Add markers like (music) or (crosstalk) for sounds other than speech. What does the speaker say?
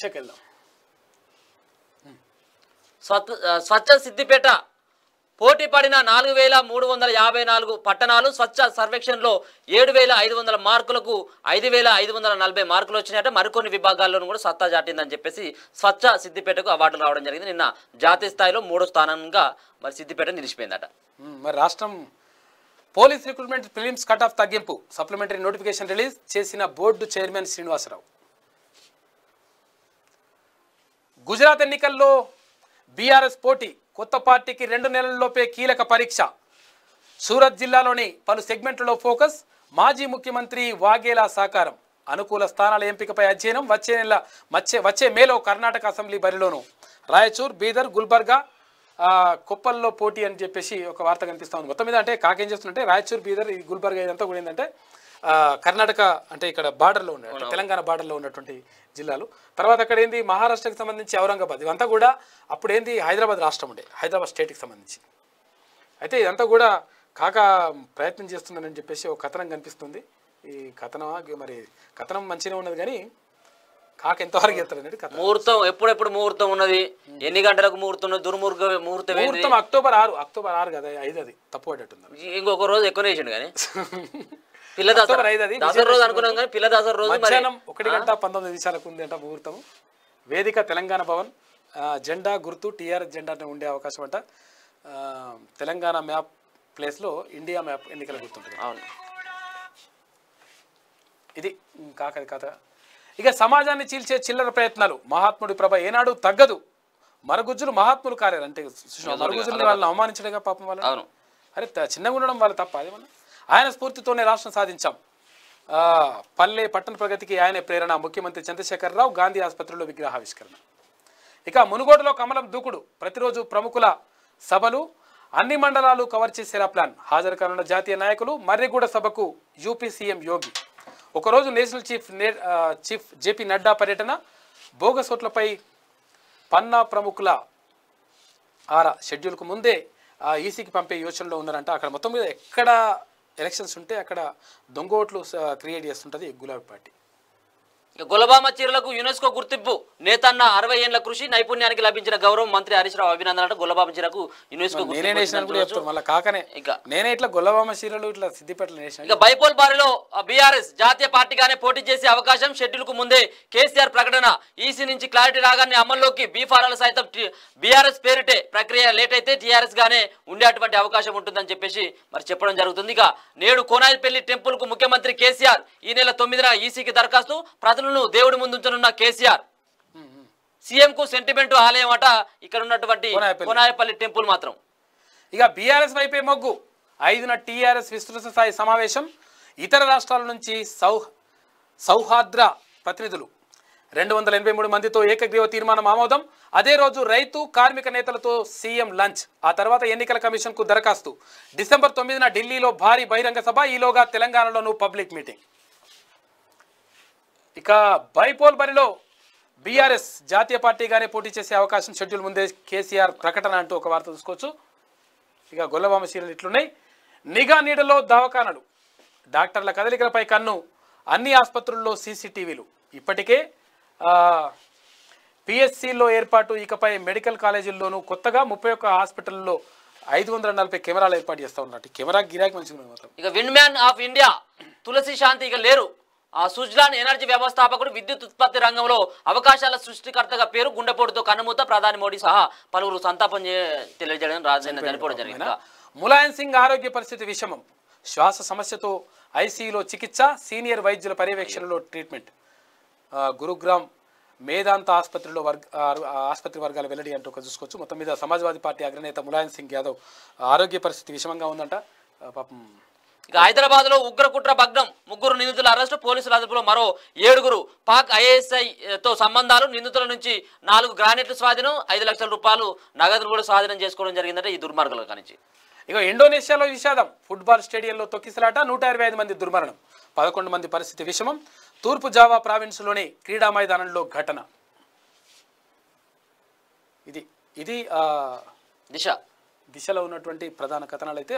దిశకి వెళ్దాం స్వచ్ఛ సిద్దిపేట పోటీ పడిన నాలుగు వేల మూడు వందల యాభై నాలుగు పట్టణాలు స్వచ్ఛ సర్వేక్షణలో ఏడు వేల ఐదు వందల మార్కులకు ఐదు వేల ఐదు వందల నలభై మార్కులు వచ్చినాయట. మరికొన్ని విభాగాల్లోనూ కూడా సత్తా చాటిందని చెప్పేసి స్వచ్ఛ సిద్దిపేటకు అవార్డులు రావడం జరిగింది. నిన్న జాతీయ స్థాయిలో మూడో స్థానంగా మరి సిద్దిపేట నిలిచిపోయిందట. మరి రాష్ట్రం police recruitment films cut off తగ్గింపు సప్లిమెంటరీ నోటిఫికేషన్ రిలీజ్ చేసిన బోర్డు చైర్మన్ శ్రీనివాసరావు. గుజరాత్ ఎన్నికల్లో బీఆర్ఎస్ పోటీ కొత్త పార్టీకి రెండు నెలల్లోపే కీలక పరీక్ష. సూరత్ జిల్లాలోని పలు సెగ్మెంట్లలో ఫోకస్ మాజీ ముఖ్యమంత్రి వాఘేలా సాకారం అనుకూల స్థానాల ఎంపికపై అధ్యయనం వచ్చే నెల వచ్చే వచ్చే మేలో కర్ణాటక అసెంబ్లీ బరిలోను. రాయచూర్ బీదర్ గుల్బర్గా కుప్పల్లో కొప్పల్లో పోటీ అని చెప్పేసి ఒక వార్త కనిపిస్తా ఉంది. మొత్తం మీద అంటే కాకేం చేస్తుందంటే రాయచూర్ బీదర్ ఈ గుల్బర్గా ఇదంతా కూడా ఏంటంటే కర్ణాటక అంటే ఇక్కడ బార్డర్లో ఉన్నాయి. అంటే తెలంగాణ బార్డర్లో ఉన్నటువంటి జిల్లాలు. తర్వాత అక్కడ ఏంది? మహారాష్ట్రకి సంబంధించి ఔరంగాబాద్. ఇవంతా కూడా అప్పుడు ఏంది? హైదరాబాద్ రాష్ట్రం ఉండే. హైదరాబాద్ స్టేట్కి సంబంధించి. అయితే ఇదంతా కూడా కాక ప్రయత్నం చేస్తున్నానని చెప్పేసి ఒక కథనం కనిపిస్తుంది. ఈ కథనం మరి కథనం మంచిగా ఉన్నది కానీ కాక ఎంతవరకు ఎత్తారు అనేది కథనం. ముహూర్తం ఎప్పుడెప్పుడు ముహూర్తం ఉన్నది? ఎన్ని గంటలకు ముహూర్తం ఉన్నది? దుర్ముహూర్త ముహూర్తం ముహూర్తం అక్టోబర్ ఆరు. అక్టోబర్ ఆరు కదా ఐదు అది తప్పు పడ్డట్టుంది. ఇంకొక రోజు ఎక్కువ వేసిండు కానీ. (laughs) పిల్ల దసరా దసరా రోజు అనుకున్నాం కానీ పిల్ల దసరా రోజు మధ్యాహ్నం ఒకటి గంట పంతొమ్మిది నిమిషాలకు ఉంది అంట ముహూర్తం. వేదిక తెలంగాణ భవన్. జెండా గుర్తు టీఆర్ఎస్ జెండా ఉండే అవకాశం అంట. తెలంగాణ మ్యాప్ ప్లేస్లో ఇండియా మ్యాప్ ఎన్నికల గుర్తుంటుంది. అవును. ఇది కాకది కథ. ఇక సమాజాన్ని చీల్చే చిల్లర ప్రయత్నాలు. మహాత్ముడి ప్రభ ఏనాడు తగ్గదు. మరుగుజ్జులు మహాత్ములు కార్యాలు అంటే? మరుగుజ్జులు వాళ్ళని అవమానించడగా పాపం వాళ్ళు అవును. అరే చిన్నగా ఉండడం వాళ్ళ తప్ప అదేమన్నా ఆయన స్ఫూర్తితోనే రాష్ట్రం సాధించాం. పల్లె పట్టణ ప్రగతికి ఆయన ప్రేరణ. ముఖ్యమంత్రి చంద్రశేఖరరావు గాంధీ ఆసుపత్రిలో విగ్రహావిష్కరణ. ఇక మునుగోడులో కమలం దూకుడు. ప్రతిరోజు ప్రముఖుల సభలు అన్ని మండలాలు కవర్ చేసేలా ప్లాన్. హాజరు కానున్న జాతీయ నాయకులు మర్రిగూడ సభకు యూపీ సీఎం యోగి. ఒకరోజు నేషనల్ చీఫ్ నే- చీఫ్ జేపీ నడ్డా పర్యటన. భోగసోట్లపై పన్నా ప్రముఖుల ఆరా. షెడ్యూల్కు ముందే ఈసీకి పంపే యోచనలో ఉన్నారంట. అక్కడ మొత్తం మీద ఎక్కడ ఎలక్షన్స్ ఉంటే అక్కడ దొంగ ఓట్లు క్రియేట్ చేస్తుంటుంది గులాబీ పార్టీ. గులబామ చీరలకు యునెస్కో గుర్తింపు. నేతన్న అరవై ఏళ్ళ కృషి నైపుణ్యానికి లభించిన గౌరవం మంత్రి హరీష్ రావు అభినందన అంటే గులబామ చీరకు యునెస్కో నేనే మళ్ళీ కాకనే. ఇక. ఇట్లా గొల్లబామ చీరలు ఇట్లా ఇక బైపోల్ బారిలో బీఆర్ఎస్ జాతీయ పార్టీగానే పోటీ చేసే అవకాశం షెడ్యూల్కు ముందే కేసీఆర్ ప్రకటన. ఈసీ నుంచి క్లారిటీ రాగానే అమల్లోకి బీ ఫారాలు సైతం బీఆర్ఎస్ పేరిటే ప్రక్రియ లేట్ అయితే టీఆర్ఎస్ గానే ఉండేటువంటి అవకాశం ఉంటుందని చెప్పేసి మరి చెప్పడం జరుగుతుంది. ఇక నేడు కోనాయిపల్లి టెంపుల్కు ముఖ్యమంత్రి కేసీఆర్ ఈ నెల తొమ్మిదిన ఈసీకి దరఖాస్తు. ప్రజలను దేవుడి ముందుంచనున్న కేసీఆర్. సీఎం కు సెంటిమెంట్ ఆలయం అట ఇక్కడ ఉన్నటువంటి కోనాయిపల్లి. కోనాయపల్లి టెంపుల్ మాత్రం. ఇక బీఆర్ఎస్ వైపే మొగ్గు. ఐదున టీఆర్ఎస్ విస్తృత స్థాయి సమావేశం. ఇతర రాష్ట్రాల నుంచి సౌ సౌహార్ద్ర ప్రతినిధులు. రెండు వందల ఎనభై మూడు మందితో ఏకగ్రీవ తీర్మానం ఆమోదం. అదే రోజు రైతు కార్మిక నేతలతో సీఎం లంచ్. ఆ తర్వాత ఎన్నికల కమిషన్కు దరఖాస్తు. డిసెంబర్ తొమ్మిదిన ఢిల్లీలో భారీ బహిరంగ సభ. ఈలోగా తెలంగాణలోనూ పబ్లిక్ మీటింగ్. ఇక బైపోల్ బరిలో బీఆర్ఎస్ జాతీయ పార్టీగానే పోటీ చేసే అవకాశం షెడ్యూల్ ముందే కేసీఆర్ ప్రకటన అంటూ ఒక వార్త చూసుకోవచ్చు. ఇక గొల్లబామ చీరలు ఇట్లున్నాయి. నిఘా నీడలో దవాఖానలు. డాక్టర్ల కదలికలపై కన్ను. అన్ని ఆసుపత్రుల్లో సీసీటీవీలు. ఇప్పటికే పిఎస్సిలో ఏర్పాటు. ఇకపై మెడికల్ కాలేజీల్లోనూ కొత్తగా ముప్పై ఒక్క హాస్పిటల్లో ఐదు వందల నలభై కెమెరాలు ఏర్పాటు చేస్తూ ఉన్నట్టు కెమెరా గిరాకీ మంచిగా ఇక wind man of India. Tulsi Shanti ఇక లేరు. సుజ్లాన్ ఎనర్జీ వ్యవస్థాపకుడు విద్యుత్ ఉత్పత్తి రంగంలో అవకాశాల సృష్టికర్తగా పేరు గుండెపోటుతో కన్నుమూత ప్రధాని మోడీ సహా పలువురు సంతాపం తెలియజేయడం రాజధాని చనిపోవడం జరిగింది ములాయం సింగ్ ఆరోగ్య పరిస్థితి విషమం. శ్వాస సమస్యతో ఐసీయూలో చికిత్స సీనియర్ వైద్యుల పర్యవేక్షణలో ట్రీట్మెంట్. గురుగ్రామ్ మేదాంత ఆసుపత్రిలో వర్గ ఆసుపత్రి వర్గాల వెల్లడి అంటూ ఒక చూసుకోవచ్చు. మొత్తం మీద సమాజ్వాదీ పార్టీ అగ్రనేత ములాయం సింగ్ యాదవ్ ఆరోగ్య పరిస్థితి విషమంగా ఉందంట. పాపం ఇక హైదరాబాద్లో ఉగ్రకుట్ర భగ్నం ముగ్గురు నిందితుల అరెస్టు పోలీసుల అదుపులో మరో ఏడుగురు పాక్ ఐఎస్ఐ తో సంబంధాలు నిందితుల నుంచి నాలుగు గ్రానైట్లు స్వాధీనం ఐదు లక్షల రూపాయలు నగదును కూడా స్వాధీనం చేసుకోవడం జరిగిందంటే ఈ దుర్మార్గుల నుంచి ఇక ఇండోనేషియాలో విషాదం. ఫుట్బాల్ స్టేడియంలో తొక్కిసలాట నూట ఇరవై ఐదు మంది దుర్మరణం. పదకొండు మంది పరిస్థితి విషమం. తూర్పు జావా ప్రావిన్స్లోని క్రీడా మైదానంలో ఘటన. ఇది ఇది ఆ, దిశ. దిశలో ఉన్నటువంటి ప్రధాన కథనాలు అయితే